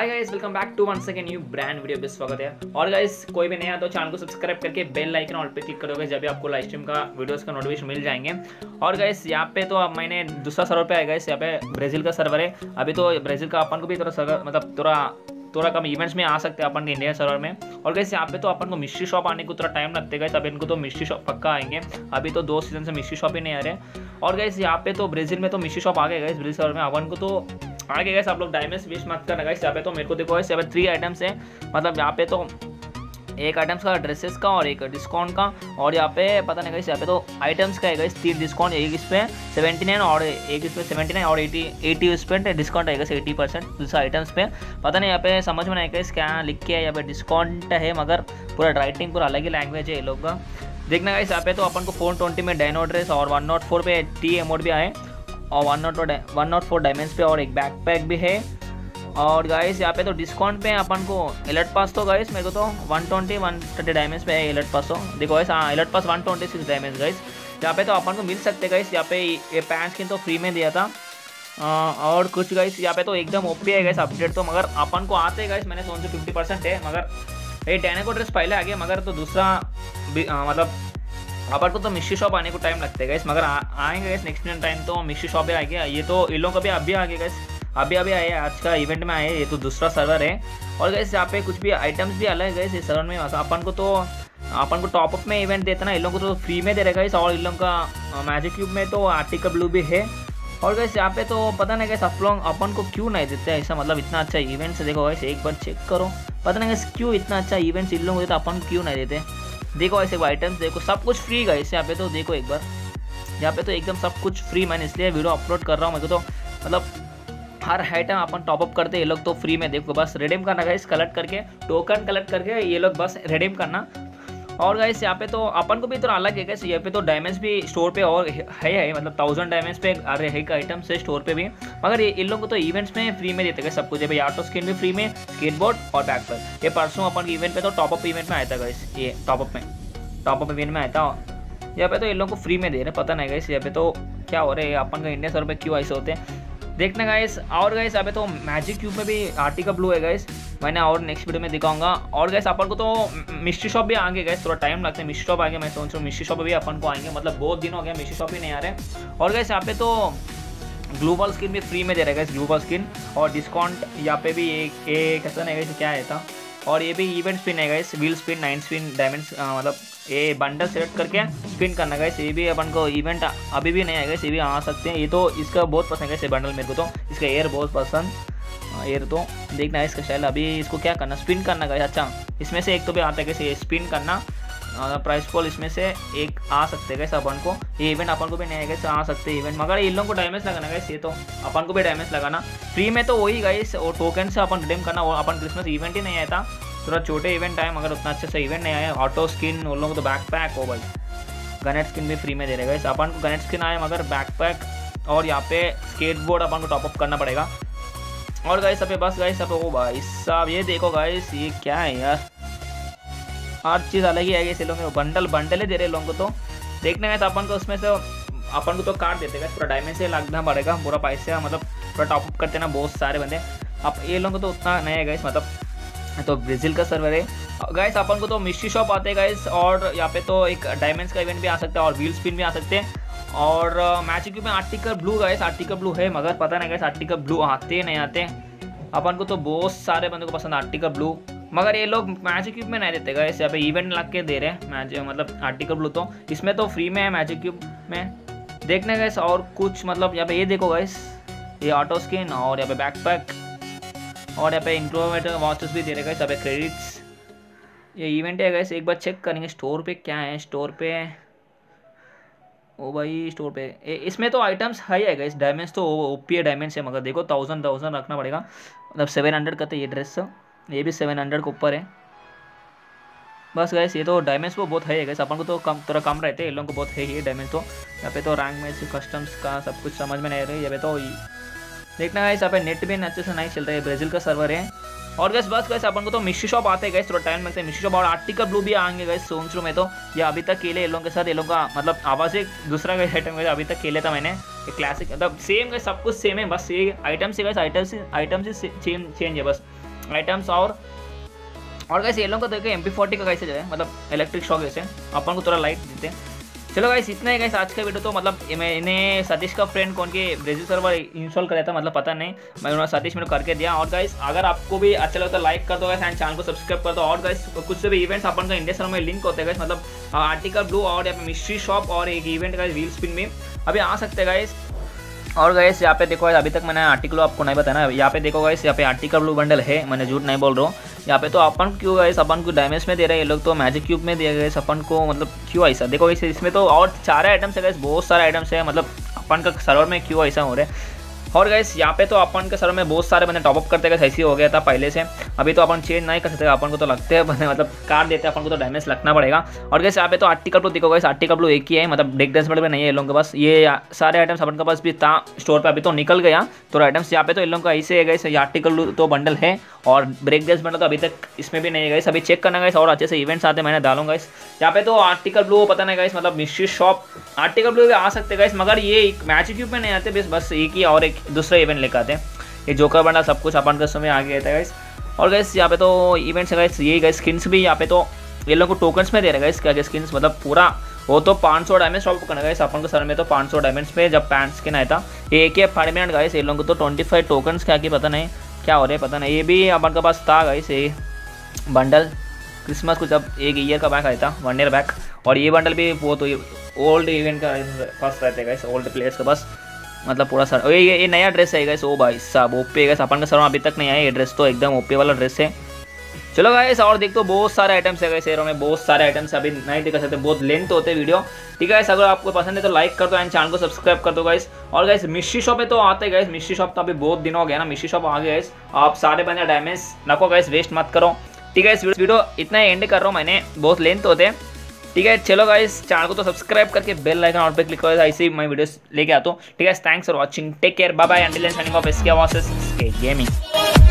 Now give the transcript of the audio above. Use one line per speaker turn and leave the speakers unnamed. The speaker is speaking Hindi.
Hi guys welcome back to one second new brand video पे स्वागत है। और गाइस कोई भी नया तो चैनल को सब्सक्राइब करके बेल आइकन ऑल पे क्लिक करोगे जब भी आपको लाइव स्ट्रीम का वीडियोस का नोटिफिकेशन मिल जाएँगे। और गाइस यहाँ पे तो अब मैंने दूसरा सर्वर पे है गाइस यहाँ पे ब्राज़ील का सर्वर है। अभी तो ब्राज़ील का अपन को भी थोड़ा सर्वर मतलब थोड़ा थोड़ा कम इवेंट्स में आ सकते हैं अपन के इंडिया सर्वर में। और गैस यहाँ पे तो अपन को मिस्ट्री शॉप आने को थोड़ा टाइम लगते गए तब इनको तो मिस्ट्री शॉप पक्का आएँगे। अभी तो दो सीज़न से मिस्ट्री शॉप ही नहीं आ रहे। और गैस यहाँ पे तो ब्राज़ील में तो मिस्ट्री शॉप आ गए गए ब्राज़ील सर्वर में। अपन को तो आगे गैस आप लोग डायमंड्स वेस्ट मत करना गाइस यहाँ पे तो मेरे को देखो यहाँ पे थ्री आइटम्स है। मतलब यहाँ पे तो एक आइटम्स का ड्रेसेस का और एक डिस्काउंट का और यहाँ पे पता नहीं गाइस यहाँ पे तो आइटम्स का है गाइस तीन डिस्काउंट एक इस पे सेवेंटी नाइन और एक इस पे सेवेंटी नाइन और एटी एटी उस पर डिस्काउंट आएगा एटी परसेंट दूसरा आइटम्स पे। पता नहीं यहाँ पे समझ में नहीं गाइस क्या लिख के है, यहाँ पे डिस्काउंट है, मगर पूरा राइटिंग पूरा अलग ही लैंग्वेज है ये लोग का। देखना गाइस यहाँ पे तो अपन को फ़ोन ट्वेंटी में डायनो ड्रेस और वन नॉट फोर पे टी एमोड भी आए। और one nought one nought four diamonds पे और एक बैक पैक भी है। और गाइस यहाँ पे तो डिस्काउंट पे अपन को एलर्ट पास तो गाइस मेरे को तो one twenty one thirty diamonds पे है एलर्ट पास तो। देखो गाइस हाँ elite pass one twenty six diamonds guys यहाँ पे तो अपन को मिल सकते गाइस यहाँ पे ये पैंट स्किन तो फ्री में दिया था। आ, और कुछ गाइस यहाँ पे तो एकदम ओपी है गाइस अपडेट तो मगर अपन को आते गाइस मैंने सोच फिफ्टी परसेंट है मगर ये डैने ड्रेस पहले आ गया मगर तो दूसरा मतलब अपन को तो मिश्री शॉप आने को टाइम लगता है गैस मगर आएँगे गैस नेक्स्ट टाइम तो मिश्री शॉप आ गया। ये तो इन लोगों का भी अभी आ गया गैस अभी अभी आए आज का इवेंट में आए ये तो दूसरा सर्वर है। और गैस यहाँ पे कुछ भी आइटम्स भी अलग है इस सर्वर में। अपन को तो अपन को टॉपअप में इवेंट देता ना इन लोगों को तो फ्री में दे रहेगा इस और इन लोगों का मैजिक क्यूब में तो आर्टिकल ब्लू भी है। और गैस यहाँ पे तो पता नहीं गैस आप लोग अपन को क्यों नहीं देते ऐसा मतलब इतना अच्छा इवेंट से देखो गैस एक बार चेक करो। पता नहीं गैस क्यों इतना अच्छा इवेंट्स इन लोगों को देता अपन क्यों नहीं देते देखो ऐसे आइटम्स देखो सब कुछ फ्री गए यहाँ पे तो देखो एक बार। यहाँ पे तो एकदम सब कुछ फ्री मैंने इसलिए वीडियो अपलोड कर रहा हूँ मेरे को तो मतलब हर आइटम अपन टॉपअप करते ये लोग तो फ्री में देखो, बस रिडीम करना गाइस कलेक्ट करके टोकन कलेक्ट करके, ये लोग बस रिडीम करना। और गाइस यहाँ पे तो अपन को भी थोड़ा अलग है गैस यहाँ पे तो डायमंड्स भी स्टोर पे और है है मतलब थाउज़ेंड डायमंड्स पे अरे है का आइटम से स्टोर पे भी मगर ये, इन लोगों को तो इवेंट्स में फ्री में देते गए सब कुछ। है ऑटो स्किन भी फ्री में स्केटबोर्ड और बैक पर ये परसों अपन इवेंट पे तो टॉपअप इवेंट में आया था गाइस ये टॉपअप में। टॉप अप इवेंट में आया था। यहाँ पे तो इन लोगों को फ्री में दे रहे पता नहीं गाइस यहाँ पे तो क्या हो रहा है, अपन का इंडिया सर पे क्यों ऐसे होते हैं। देखना गाइस और गाइस पे तो मैजिक क्यूब में भी आर्टिका ब्लू है गाइस मैंने और नेक्स्ट वीडियो में दिखाऊँगा। और गैस अपन को तो मिस्ट्री शॉप भी आगे गए थोड़ा टाइम लगता है। मिस्ट्री शॉप आगे मैं सोच रहा हूँ मिस्ट्री शॉप भी अपन को आएँगे। मतलब बहुत दिन हो गया मिस्ट्री शॉप ही नहीं आ रहे। और गैस यहाँ पे तो ग्लोबल स्किन भी फ्री में दे रहा है ग्लोबल स्किन और डिस्काउंट यहाँ पे भी एक एक, ऐसा नहीं गैस क्या था? और ये भी इवेंट स्पिन है guys wheel spin nine spin diamond मतलब ये बंडल सेलेक्ट करके स्पिन करना गाइस ये भी अपन को इवेंट अभी भी नहीं आएगा ये भी आ सकते हैं। ये तो इसका बहुत पसंद है इसे बंडल मेरे को तो। इसका एयर बहुत पसंद। एयर तो देखना है इसका स्टाइल अभी इसको क्या करना? स्पिन करना गाइस अच्छा। इसमें से एक तो भी आता है कैसे? स्पिन करना। प्राइस पॉल इसमें से एक आ सकते हैं अपन को। ये इवेंट अपन को भी नहीं आएगा आ सकते इवेंट मगर इन लोगों को डैमेज लगाना गैस ये तो अपन को भी डैमेज लगाना। फ्री में तो वही गाइस और टोकन से अपन रिडीम करना। और अपन क्रिसमस इवेंट ही नहीं आया था। थोड़ा छोटे इवेंट आए, मगर उतना अच्छे से इवेंट नहीं आया। ऑटो स्किन उन लोगों को तो बैक पैक हो भाई। गनेट स्किन भी फ्री में दे रहेगा इस अपन को गनेट स्किन आया मगर बैक पैक और यहाँ पे स्केट बोर्ड अपन को टॉपअप करना पड़ेगा। और गाइस सब बस गाइस सब ओ भाई साहब, ये देखो गाइस ये क्या है यार? हर चीज़ अलग ही है इसे लोग बंडल बंडल ही दे रहे लोगों को तो। देखने गए तो अपन को उसमें से, अपन को तो कार्ड देते हैं पूरा डायमंड से लगना पड़ेगा, पूरा पैसे मतलब पूरा टॉपअप करते ना बहुत सारे बंदे। अब ये लोगों को तो उतना नहीं है गाइस मतलब तो ब्राज़ील का सर्वर है। गाइस अपन को तो मिस्ट्री शॉप आते हैं गाइस और यहाँ पे तो एक डायमंड्स का इवेंट भी आ सकता है, और व्हील स्पिन भी आ सकते हैं। और मैच क्यूब में arctic blue guys arctic blue है मगर पता नहीं गाइस आर्टिकल ब्लू आते नहीं आते अपन को तो बहुत सारे बंदे को पसंद आर्टिकल ब्लू। मगर ये लोग मैजिक क्यूब में नहीं देते गए यहाँ पे इवेंट लग के दे रहे हैं मैजिक मतलब आर्टिकल ब्लू तो। इसमें तो फ्री में है मैजिक क्यूब में। देखने गए और कुछ मतलब यहाँ पे ये देखो गैस ये ऑटो स्किन और यहाँ पे बैक पैक और यहाँ पे इंक्रोमेटर वॉचेस भी दे रहे गए पे क्रेडिट्स ये इवेंट है गए एक बार चेक करेंगे स्टोर पे क्या है स्टोर पे ओ भाई स्टोर पे। इसमें तो आइटम्स है गैस डायमंड्स तो ओपी है डायमंड्स है मगर देखो थाउज़ेंड थाउज़ेंड रखना पड़ेगा। मतलब सेवन हंड्रेड का तो ये ड्रेस ये भी सेवन हंड्रेड के ऊपर है। बस गैस ये तो डायमंड्स वो बहुत है गैस अपन को तो कम, थोड़ा कम रहते हैं। इन लोगों को बहुत है ये डायमंड तो। यहाँ पे तो रैंक में कस्टम्स का सब कुछ समझ में नहीं आ रही यहाँ पे तो देखना गैस यहाँ पे नेट भी अच्छे से नहीं चल रहा है। ब्राज़ील का सर्वर है। और गैस बस गैस अपन को तो मिश्री शॉप आते हैं थोड़ा टाइम लगता है। मिश्री शॉप और आर्टिकल ब्लू भी आएँगे गैस सोनसरू में तो। ये अभी तक केले लोगों के साथ, ये लोग का मतलब आवाज़ एक दूसरा गैस आइटम गैस अभी तक केले था मैंने। ये क्लासिक मतलब सेम गैस सब कुछ सेम है, बस ये आइटम से गैस आइटम से आइटम से चेंज है बस। आइटम्स और और कैसे ये लोग को देखो एम पी फोर्टी का कैसे जो है मतलब इलेक्ट्रिक शॉक जैसे। अपन को थोड़ा लाइट देते हैं। चलो गाइस इतना ही गाइस आज का वीडियो तो मतलब मैंने सतीश का फ्रेंड कौन के ब्रेजिल सर्वर इंस्टॉल कराया था मतलब पता नहीं, मैं उन्होंने सतीश मैंने करके दिया। और गाइस अगर आपको भी अच्छा लगता है लाइक कर दो गाइस एंड चैनल को सब्सक्राइब कर दो। और गाइस कुछ से भी इवेंट्स अपन का इंडिया सर्वर में लिंक होते हैं गाइस मतलब आर्टिकल ब्लू और यहाँ पे मिस्ट्री शॉप और एक इवेंट का रील स्पिन में। अभी आ सकते हैं गाइस और गए यहाँ पे देखो अभी तक मैंने आर्टिकल आपको नहीं बताया ना यहाँ पे देखो गए यहाँ पे आर्टिकल ब्लू बंडल है, मैंने झूठ नहीं बोल रहा हूँ। यहाँ पे तो अपन क्यों गए अपन को डैमेज में दे रहे हैं, ये लोग तो मैजिक क्यूब में दिए गए अपन को मतलब क्यों ऐसा? देखो ऐसे इसमें तो और सारे आइटम्स है गए बहुत सारे आइटम्स है मतलब अपन का सर्वर में क्यों ऐसा हो रहा है? और गैस यहाँ पे तो अपन के सर में बहुत सारे मैंने टॉपअप करते गए ऐसे हो गया था पहले से। अभी तो अपन चेंज नहीं कर सकते, अपन को तो लगते हैं मतलब कार देते हैं, अपन को तो डैमेज लगना पड़ेगा। और गैस यहाँ पे तो आर्टिकल ब्लू देखो गैस आर्टिकल ब्लू एक ही है मतलब डेक डेस में नहीं है लोगों के पास। ये सारे आइटम्स अपन के पास भी था स्टोर पर अभी तो निकल गया। तो आइटम्स यहाँ पे तो इन लोगों का ऐसे है गए आर्टिकल तो बंडल है। और ब्रेक डेस बंडल तो अभी तक इसमें भी नहीं है गैस अभी चेक करना गैस और अच्छे से इवेंट्स आते मैंने डालूँगा इस यहाँ पे तो आर्टिकल ब्लू पता नहीं गैस मतलब मिश्री शॉप आर्टिकल ब्लू भी आ सकते गैस मगर ये एक मैच क्यूब में नहीं आते, बस बस एक ही और एक दूसरा इवेंट लेकर आते हैं। ये जोकर बंडल सब कुछ अपन के समय आ गया था गैस और गैस यहाँ पे तो इवेंट्स है यही गैस स्किन्स भी यहाँ पे तो ये लोग को टोकन्स में दे रहे गैस क्या स्किन्स मतलब पूरा। वो तो 500 सौ डायमंड शॉप करना गए अपन को सर में तो 500 सौ डायमंड्स में जब पैंट स्किन आया था। एक ही फाइव मिनट गए ये लोग को तो 25 टोकन्स क्या की पता नहीं। क्या हो रहा है पता नहीं। ये भी अपन के पास था गई से बंडल क्रिसमस को जब एक ईयर का बैक आया था वन ईयर बैक और ये बंडल भी वो तो ओल्ड इवेंट का पास रहते गए ओल्ड प्लेयर्स के पास। मतलब पूरा सर ये ये नया ड्रेस है गैस ओ भाई साहब ओपे गैस अपन का सर अभी तक नहीं आया ये ड्रेस तो एकदम ओपे वाला ड्रेस है। चलो गाइस और देख तो बहुत सारे आइटम्स है गए में, बहुत सारे आइटम्स अभी नहीं दिखा सकते बहुत लेंथ होते वीडियो ठीक है अगर आपको पसंद है तो लाइक कर दो एंड चैनल को सब्सक्राइब कर दो गाइस और गाइस मिश्री शॉप है तो आते गए मिश्री शॉप तो अभी बहुत दिन हो गया ना मिश्री शॉप आ गए आप सारे बने डैमेज नको गाइस वेस्ट मत करो। ठीक है इस वीडियो इतना एंड कर रहा हूँ मैंने, बहुत लेंथ होते ठीक है, चलो गाइस चैनल को तो सब्सक्राइब करके बेल आइकन और पे क्लिक करो ऐसे ही मैं वीडियोस लेके आता हूँ। ठीक है thanks for watching take care bye bye end of SK gaming